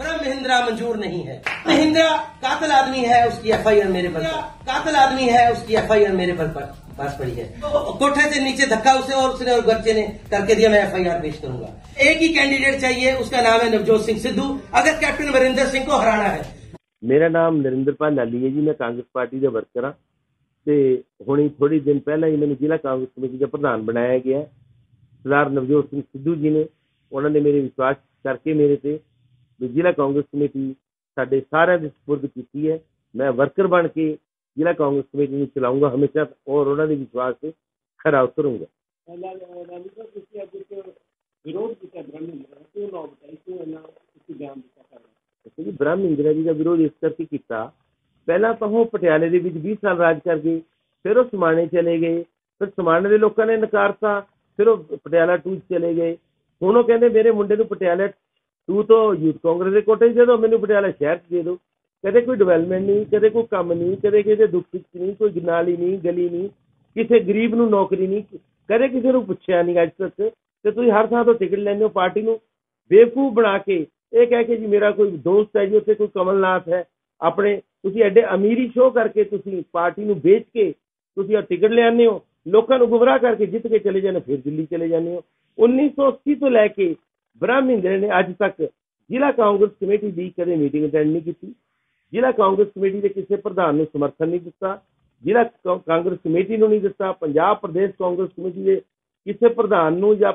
ब्रह्म महिंद्रा मंजूर नहीं है महिंद्रा कातल आदमी है उसकी एफआईआर मेरे पर कातल आदमी है उसकी एफआईआर मेरे पर पर- पास पड़ी है तो कोठे से नीचे धक्का उसे और उसने और बच्चे ने करके दिया मैं एफआईआर पेश करूंगा एक ही कैंडिडेट चाहिए उसका नाम है नवजोत सिंह सिद्धू अगर कैप्टन अमरिंदर सिंह को हराना है ਮੇਰਾ ਨਾਮ ਨਰਿੰਦਰਪਾਲ ਲਾਲੀ ਹੈ ਜੀ ਮੈਂ ਕਾਂਗਰਸ ਪਾਰਟੀ ਦਾ ਵਰਕਰ ਹਾਂ ਤੇ ਹੁਣੀ ਥੋੜੀ ਦਿਨ ਪਹਿਲਾਂ ਹੀ ਮੈਨੂੰ ਜ਼ਿਲ੍ਹਾ ਕਾਂਗਰਸ ਕਮੇਟੀ ਦਾ ਪ੍ਰਧਾਨ ਬਣਾਇਆ ਗਿਆ ਹੈ। ਸਰਦਾਰ ਨਵਜੋਤ ਸਿੰਘ ਸਿੱਧੂ ਜੀ ਨੇ ਉਹਨਾਂ ਨੇ ਮੇਰੇ ਵਿਸ਼ਵਾਸ ਕਰਕੇ ਮੇਰੇ ਤੇ ਵੀ ਜ਼ਿਲ੍ਹਾ ਕਾਂਗਰਸ ਕਮੇਟੀ ਸਾਡੇ ਸਾਰਿਆਂ ਦੇ ਸਪੁਰਦ ਕੀਤੀ ਹੈ। ਮੈਂ ਵਰਕਰ ਬਣ ਕੇ ਜ਼ਿਲ੍ਹਾ ਕਾਂਗਰਸ ਕਮੇਟੀ ਨੂੰ ਚਲਾਉਂਗਾ ਹਮੇਸ਼ਾ ਔਰ ਉਹਨਾਂ ਦੇ ਵਿਸ਼ਵਾਸ ਤੇ ਖਰਾ ਉਤਰੂੰਗਾ। ਜੀ ਬ੍ਰਹਮ ਇੰਦਰਾ ਜੀ ਦਾ ਵਿਰੋਧ ਇਸ ਕਰਕੇ ਕੀਤਾ ਪਹਿਲਾਂ ਤਾਂ ਉਹ ਪਟਿਆਲੇ ਦੇ ਵਿੱਚ 20 ਸਾਲ ਰਾਜ ਕਰ ਗਏ ਫਿਰ ਉਹ ਸਮਾਣੇ ਚਲੇ ਗਏ ਫਿਰ ਸਮਾਣੇ ਦੇ ਲੋਕਾਂ ਨੇ ਨਕਾਰਤਾ ਫਿਰ ਉਹ ਪਟਿਆਲਾ 2 ਚ ਚਲੇ ਗਏ। ਹੁਣ ਉਹ ਕਹਿੰਦੇ ਮੇਰੇ ਮੁੰਡੇ ਨੂੰ ਪਟਿਆਲਾ 2 ਤੋਂ ਯੂਥ ਕਾਂਗਰਸ ਦੇ ਕੋਟੇ ਦੇ ਦਿਓ ਮੈਨੂੰ ਪਟਿਆਲਾ ਸ਼ਹਿਰ 'ਚ ਦੇ ਦਿਓ ਕਦੇ ਕੋਈ ਡਿਵੈਲਪਮੈਂਟ ਨਹੀਂ, ਕਦੇ ਕੋਈ ਕੰਮ ਨਹੀਂ, ਕਦੇ ਕਿਸੇ ਦੁੱਖ ਸੁੱਖ ਨਹੀਂ, ਕੋਈ ਨਾਲੀ ਨਹੀਂ, ਗਲੀ ਨਹੀਂ, ਕਿਸੇ ਗਰੀਬ ਨੂੰ ਨੌਕਰੀ ਨਹੀਂ, ਕਦੇ ਕਿਸੇ ਨੂੰ ਪੁੱਛਿਆ ਨਹੀਂ ਅੱਜ ਤੱਕ, ਤੇ ਤੁਸੀਂ ਹਰ ਥਾਂ ਤੋਂ ਟਿਕਟ ਲੈਂਦੇ ਹੋ ਪਾਰਟੀ ਨੂੰ। ਬੇਵਕੂਫ ਬਣਾ ਕੇ ਇਹ ਕਹਿ ਕੇ ਜੀ ਮੇਰਾ ਕੋਈ ਦੋਸਤ ਹੈ ਜੀ, ਉੱਥੇ ਕੋਈ ਕਮਲਨਾਥ ਹੈ, ਆਪਣੇ ਤੁਸੀਂ ਐਡੇ ਅਮੀਰੀ ਸ਼ੋਅ ਕਰਕੇ ਤੁਸੀਂ ਪਾਰਟੀ ਨੂੰ ਵੇਚ ਕੇ ਤੁਸੀਂ ਆ ਟਿਕਟ ਲਿਆਉਂਦੇ ਹੋ, ਲੋਕਾਂ ਨੂੰ ਗੁੰਮਰਾਹ ਕਰਕੇ ਜਿੱਤ ਕੇ ਚਲੇ ਜਾਂਦੇ ਫਿਰ ਦਿੱਲੀ ਚਲੇ ਜਾਂਦੇ ਹੋ। 1980 ਤੋਂ ਲੈ ਕੇ ਬ੍ਰਹਮ ਮਹਿੰਦਰ ਨੇ ਅੱਜ ਤੱਕ ਜ਼ਿਲ੍ਹਾ ਕਾਂਗਰਸ ਕਮੇਟੀ ਦੀ ਕਦੇ ਮੀਟਿੰਗ ਅਟੈਂਡ ਨਹੀਂ ਕੀਤੀ। ਜ਼ਿਲ੍ਹਾ ਕਾਂਗਰਸ ਕਮੇਟੀ ਦੇ ਕਿਸੇ ਪ੍ਰਧਾਨ ਨੂੰ ਸਮਰਥਨ ਨਹੀਂ ਦਿੱਤਾ। ਜ਼ਿਲ੍ਹਾ ਕਾਂਗਰਸ ਕਮੇਟੀ ਨੂੰ ਨਹੀਂ ਦਿੱਤਾ। ਪੰਜਾਬ ਪ੍ਰਦੇਸ਼ ਕਾਂਗਰਸ ਕਮੇਟੀ ਦੇ ਕਿਸੇ ਪ੍ਰਧਾਨ ਨੂੰ ਜਾਂ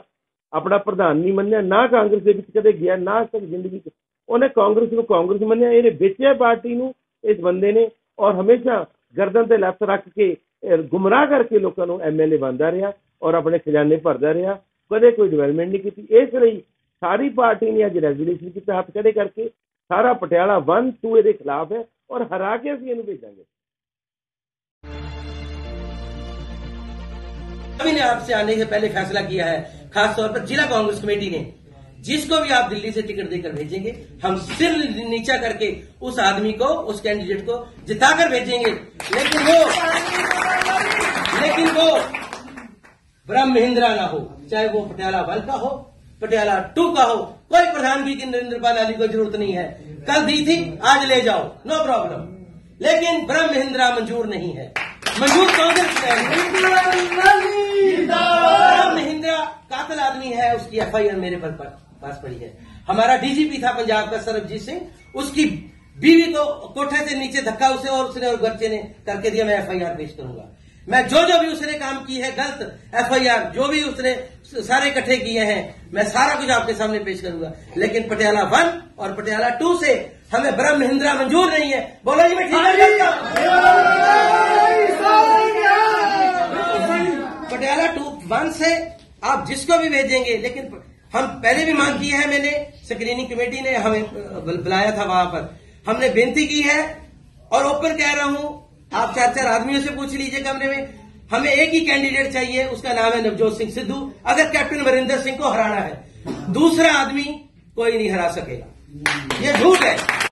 ਆਪਣਾ ਪ੍ਰਧਾਨ ਨਹੀਂ ਮੰਨਿਆ। ਨਾ ਕਾਂਗਰਸ ਦੇ ਵਿੱਚ ਕਦੇ ਗਿਆ, ਨਾ ਤੱਕ ਜ਼ਿੰਦਗੀ 'ਚ। ਉਹਨੇ ਕਾਂਗਰਸ ਨੂੰ ਕਾਂਗਰਸ ਮੰਨਿਆ। ਇਹਨੇ ਵੇਚਿਆ ਪਾਰਟੀ ਨੂੰ ਇਸ ਬੰਦੇ ਨੇ ਔਰ ਹਮੇਸ਼ਾ ਗਰਦਨ ਤੇ ਲੱਤ ਰੱਖ ਕੇ ਗੁੰਮਰਾਹ ਕਰਕੇ ਲੋਕਾਂ ਨੂੰ ਐਮਐਲਏ ਬਣਦਾ ਰਿਹਾ ਔਰ ਆਪਣੇ ਖਜ਼ਾਨੇ ਭਰਦਾ ਰਿਹਾ। ਕਦੇ ਕੋਈ ਡਿਵੈਲਪਮੈਂਟ ਨਹੀਂ ਕੀਤੀ। ਇਸ ਲਈ ਸਾਰੀ ਪਾਰਟੀ ਨੇ ਅੱਜ ਰੈਜ਼ੋਲੂਸ਼ਨ ਕੀਤਾ ਹੱਥ ਖੜੇ ਕਰਕੇ ਸਾਰਾ ਪਟਿਆਲਾ 1 2 ਇਹਦੇ ਖਿਲਾਫ ਹੈ ਔਰ ਹਰਾ ਕੇ ਅਸੀਂ ਇਹਨੂੰ ਭੇਜਾਂਗੇ अभी ने आपसे आने से पहले फैसला किया है खास तौर पर जिला कांग्रेस कमेटी ने जिसको भी आप दिल्ली से टिकट देकर भेजेंगे हम सिर नीचा करके उस आदमी को उस कैंडिडेट को जिताकर भेजेंगे लेकिन वो लेकिन वो ब्रह्म महिंद्रा ना हो चाहे वो पटियाला वन का हो पटियाला, टू का हो कोई प्रधानगी की नरेंद्र पाल अली को ज़रूरत नहीं है। कल दी थी, आज ले जाओ। नो प्रॉब्लम लेकिन ब्रह्म महिंद्रा मंजूर नहीं है। मंजूर कांग्रेस ब्रह्म महिंद्रा कातल आदमी है, उसकी एफआईआर मेरे पर पास पड़ी है। हमारा डीजीपी था पंजाब का सरबजीत सिंह। उसकी बीवी को कोठे से नीचे धक्का उसे और उसने और बच्चे ने करके दिया, मैं एफआईआर पेश करूँगा। मैं जो जो भी उसने काम की है, गलत एफआईआर जो भी उसने सारे इकट्ठे किए हैं, मैं सारा कुछ आपके सामने पेश करूँगा। लेकिन पटियाला वन और पटियाला टू से हमें ब्रह्म महिंद्रा मंजूर नहीं है। बोलो जी, मैं पटियाला टू वन से आप जिसको भी भेजेंगे, लेकिन हम पहले भी मांग की है मैंने स्क्रीनिंग कमेटी ने हमें बुलाया था वहाँ पर। हमने बेनती की है और ओपन कह रहा हूँ आप चार चार आदमियों से पूछ लीजिए कमरे में, हमें एक ही कैंडिडेट चाहिए, उसका नाम है नवजोत सिंह सिद्धू। अगर कैप्टन अमरिंदर सिंह को हराना है, दूसरा आदमी कोई नहीं हरा सकेगा। ये झूठ है।